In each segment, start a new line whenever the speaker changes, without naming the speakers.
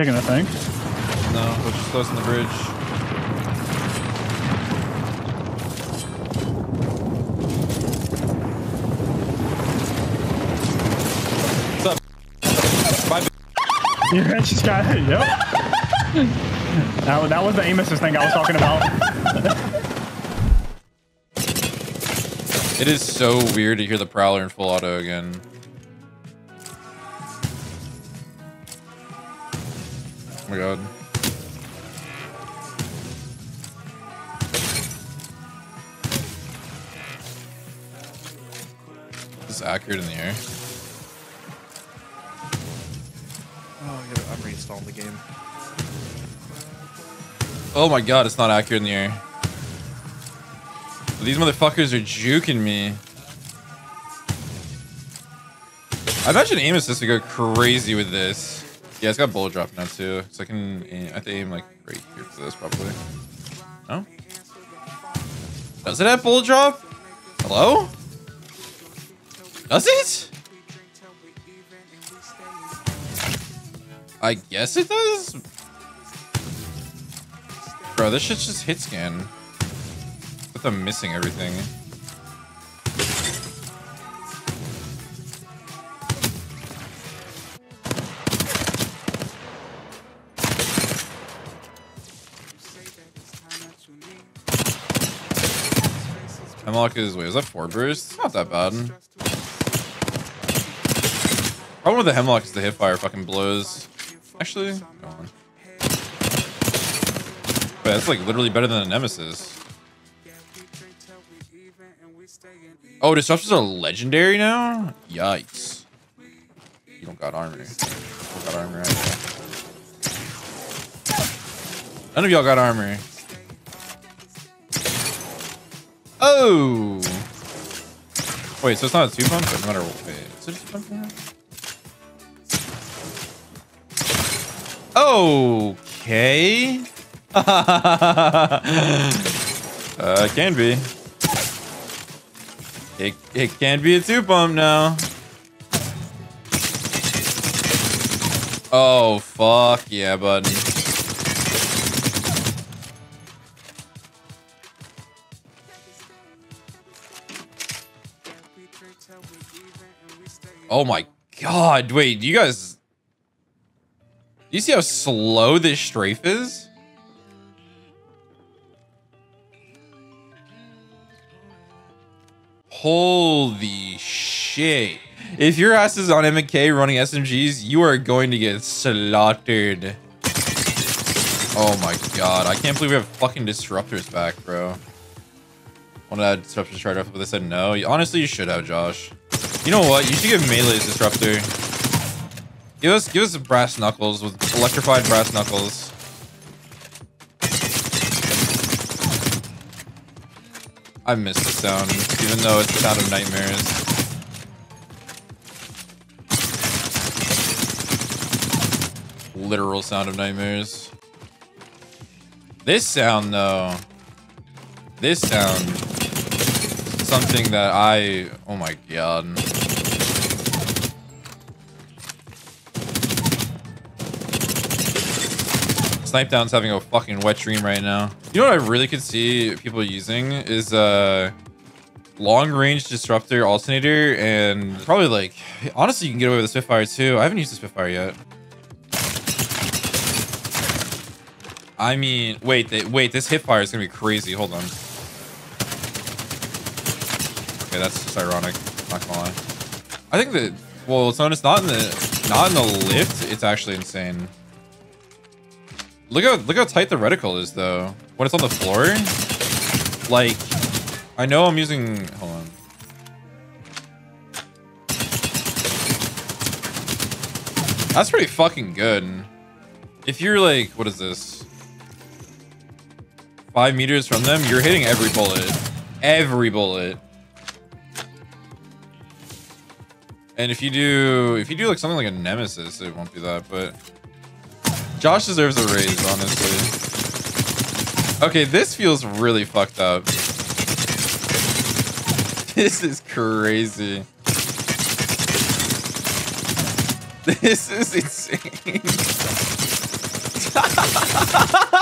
Taking the thing.
No, we're just close on the bridge. What's up? Bye.
Yeah, just got it. Yep. that, was- that was the Amos's thing I was talking about.
It is so weird to hear the Prowler in full auto again. My god. This is accurate in the air.
Oh, I'm reinstalling the game.
Oh my god, it's not accurate in the air. These motherfuckers are juking me. I imagine aim assist would go crazy with this. Yeah, it's got bullet drop now too. So I can aim, I have to aim like right here for this probably. No? Does it have bullet drop? Hello? Does it? I guess it does. Bro, this shit's just hit scan. But I'm missing everything. Hemlock is wait, is that four burst? Not that bad. Problem with the hemlock is the hip fire fucking blows. Actually, go on. But that's like literally better than a nemesis. Oh, disruptors are legendary now? Yikes. You don't got armor. You don't got armor. None of y'all got armor. Oh! Wait, so it's not a two pump? No matter what. Wait, is it a two pump now? Okay. uh, can be. It, it can be a two pump now. Oh, fuck yeah, bud. Oh my god, wait, you guys... Do you see how slow this strafe is? Holy shit. If your ass is on MK running SMGs, you are going to get slaughtered. Oh my god. I can't believe we have fucking disruptors back, bro. Wanted to add disruptors right off, but they said no. Honestly, you should have, Josh. You know what? You should give Melee's disruptor. Give us give us brass knuckles with electrified brass knuckles. I miss the sound, even though it's the sound of nightmares. Literal sound of nightmares. This sound, though. This sound. Something that I. Oh my god. Snip3down's having a fucking wet dream right now. You know what I really could see people using is uh long range disruptor alternator and probably like honestly you can get away with the Spitfire too. I haven't used the Spitfire yet. I mean, wait, they, wait, this hip fire is gonna be crazy. Hold on. Okay, that's just ironic. Not gonna lie. I think that well, it's not. It's not in the not in the lift. It's actually insane. Look how look how tight the reticle is though. When it's on the floor, like I know I'm using. Hold on. That's pretty fucking good. If you're like, what is this? Five meters from them, you're hitting every bullet. Every bullet. And if you do, if you do like something like a nemesis, it won't be that, but Josh deserves a raise, honestly. Okay, this feels really fucked up. This is crazy. This is insane.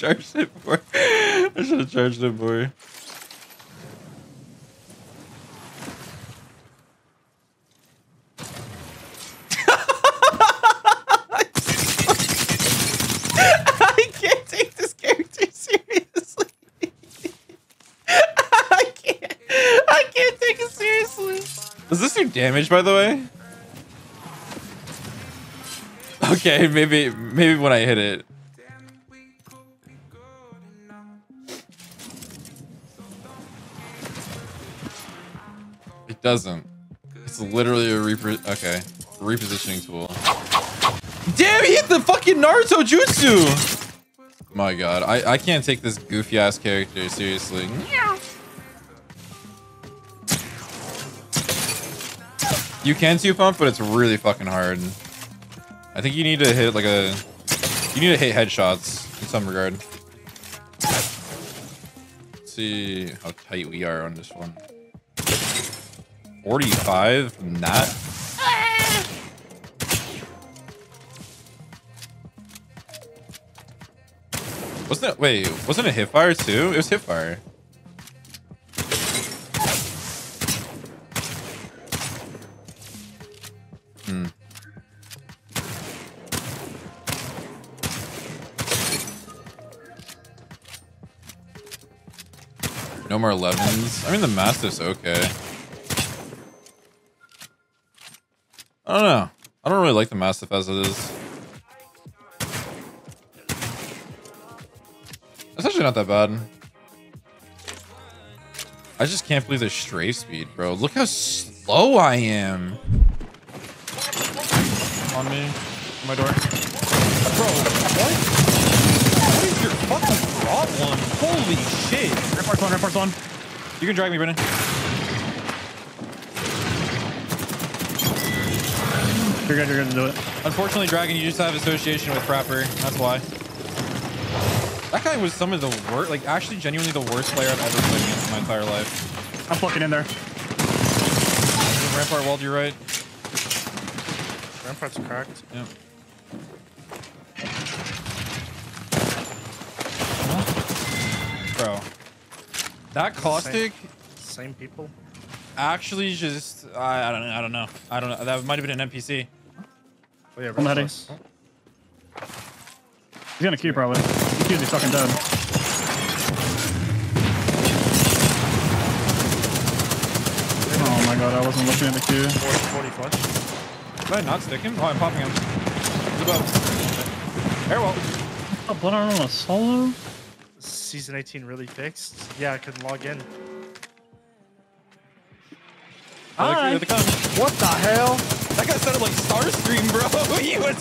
charged it more. I should have charged it more. I can't take this character seriously. I can't. I can't take it seriously. Does this do damage, by the way? Okay, maybe maybe when I hit it. It doesn't. It's literally a repre- okay repositioning tool. Damn, he hit the fucking Naruto jutsu. My God, I I can't take this goofy ass character seriously. You can two pump, but it's really fucking hard. I think you need to hit like a you need to hit headshots in some regard. Let's see how tight we are on this one. 45 from that. Wasn't it? Wait, wasn't it hipfire too? It was hipfire. Hmm. No more 11s. I mean, the Mastiff's okay. I don't know. I don't really like the Mastiff as it is. It's actually not that bad. I just can't believe the strafe speed, bro. Look how slow I am. On me. On my door.
Bro, what? What is your fucking problem? Holy shit.
Ramparts one, ramparts one.
You can drag me, Brennan.
You're good, you're good to do it.
Unfortunately, Dragon, you just have association with Frapper. That's why. That guy was some of the worst, like actually genuinely the worst player I've ever played against in my entire life.
I'm fucking in there.
There's a Rampart wall to your right.
Rampart's cracked.
Yeah. Bro. That caustic
Same people.
actually just I, I don't I don't know. I don't know. That might have been an NPC.
Oh, yeah,
I'm heading.
Rampart's-
He's gonna Q probably. He Q's, he's fucking dead. Oh my god, I wasn't looking at the Q.
40, 40 flush.
Did I not stick him? Oh, I'm popping him. He's above. Airwell.
Oh, blood armor on a solo?
Season 18 really fixed? Yeah, I couldn't log in.
Hi.
Here they come.
What the hell?
That guy sounded like Starscream, bro. he was.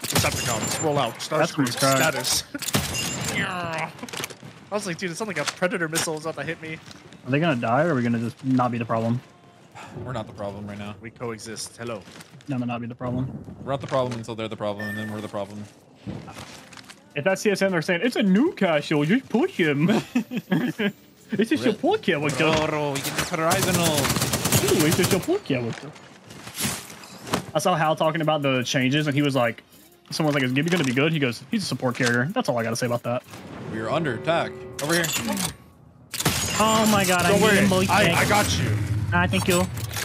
Decepticons, roll out. Starscream status. I was like, dude, it sounded like a predator missile was about to hit me.
Are they gonna die or are we gonna just not be the problem?
We're not the problem right now.
We coexist. Hello.
No, no, not be the problem.
We're not the problem until they're the problem, and then we're the problem.
If that's CSN, they're saying it's a Newcastle, just push him. it's a support character.
Bro, we get this horizontal.
Ooh, It's a support character. I saw Hal talking about the changes, and he was like, "Someone's like, is Gibby gonna be good?" He goes, "He's a support character." That's all I gotta say about that.
We are under attack. Over here.
Oh my god,
Don't worry. I, I got you.
Ah, thank you.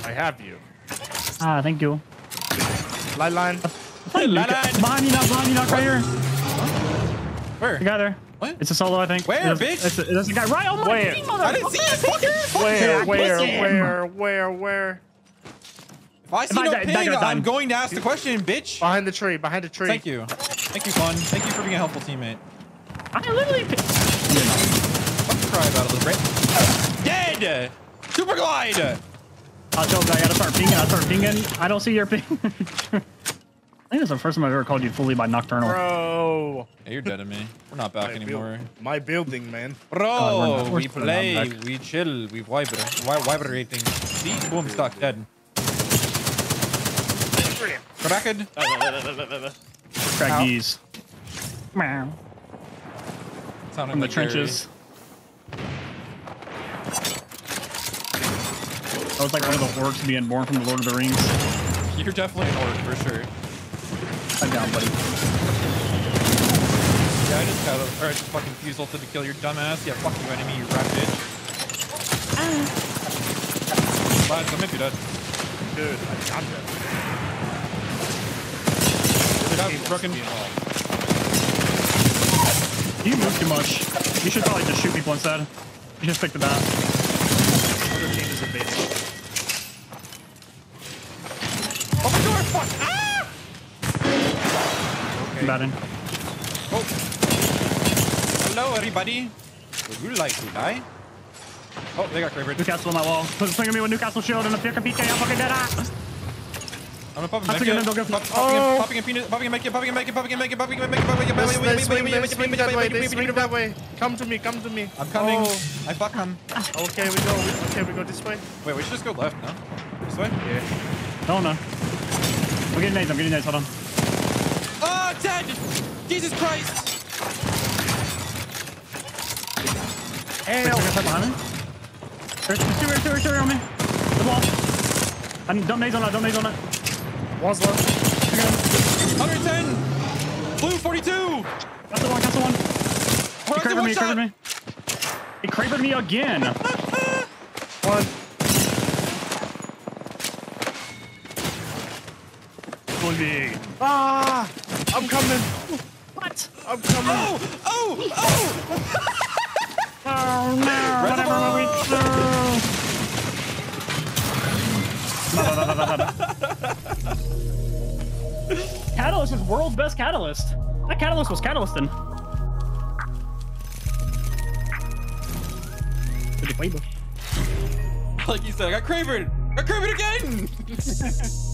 I have you.
Ah, thank you.
Line line.
La-
Behind you, not behind you, not right here.
Where?
The guy there.
What?
It's a solo, I think.
Where,
It's-
bitch?
It's a, it's a guy right on my
Where?
team,
I didn't see this fucker.
Where, where, where, where, where?
If I see
I
no
die- that
ping, I'm going to ask the question, bitch.
Behind the tree, behind the tree.
Thank you. Thank you, Fun. Thank you for being a helpful teammate.
I literally. pi-
Let's cry about it a little bit. Dead! Super glide!
I told you I gotta start pinging. I start pinging. I don't see your ping. I think it's the first time I've ever called you fully by nocturnal.
Bro.
Hey, you're you're dead to me. We're not back
My build-
anymore.
My building, man.
Bro,
God, we're we're
we
still not
play,
back.
we chill, we vibra- vi- vibrating. See? Boom, stuck, dead. Cracked.
Craggies. Meow. From the
like Gary.
trenches. That was like one of the orcs being born from the Lord of the Rings.
You're definitely an orc for sure.
I'm down, buddy.
Yeah, I just got a, or I just fucking fuse ulted to kill your dumbass. Yeah, fuck you, enemy, you rat bitch. Lads, I'm if you're dead.
Dude, I'm dead.
Get out,
He wants to
broken.
be involved.
You move too much. You should probably just shoot people instead. You just stick to that.
Okay.
Batting.
Oh. Hello, everybody. Would you like to die? Oh, they got Krabered.
Newcastle on that wall. Swinging me with Newcastle shield and a Pika Pika. I'm fucking dead. Ah!
I'm gonna pop a
I'm
medkit.
thinking don't go for-
Pop-
Oh.
Popping a peanut, popping a medkit, popping a medkit, popping a medkit, popping a medkit, popping a medkit, popping a
They, they swing, they
medkit,
swing that way. They swing that way. Come to me. Come to me.
I'm coming.
Oh,
I fuck him.
okay, we go. Okay, we go this way.
Wait, we should just go left, no? This way?
Yeah.
No, no. I'm getting nades. I'm getting nades. Hold on.
Dead! Jesus Christ!
Wait, there's a guy behind me. There's there's two, there's two, there's two on me. The wall. I need dump nades on that. Dump nades on that.
One's left.
I got him.
110! Blue 42!
Got the one. Got the one. He
Horizon
krabered
one
me. He
shot!
krabered me. He krabered me again.
One.
One big.
Ah! I'm coming.
What?
I'm coming.
Oh! Oh! Oh!
Oh no! Whatever we do. Catalyst is world's best catalyst. That catalyst was catalysting.
Like you said, I got Krabered! Got Krabered again!